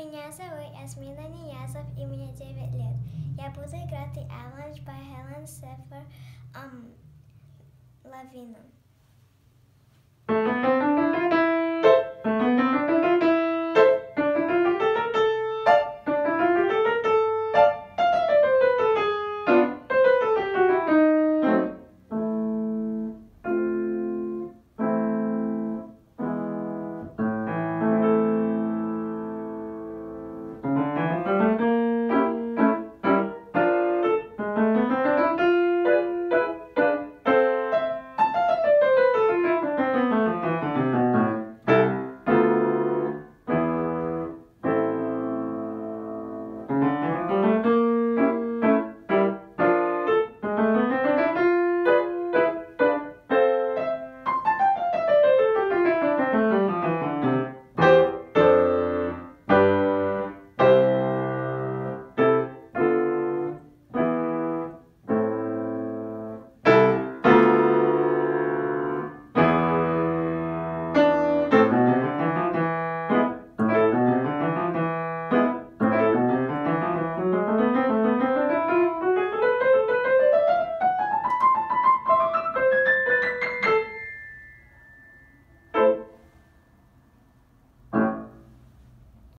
Меня зовут Ясмина Ниязов, и мне 9 лет. Я буду играть The Avalanche by Helen Seffer um, Lavina.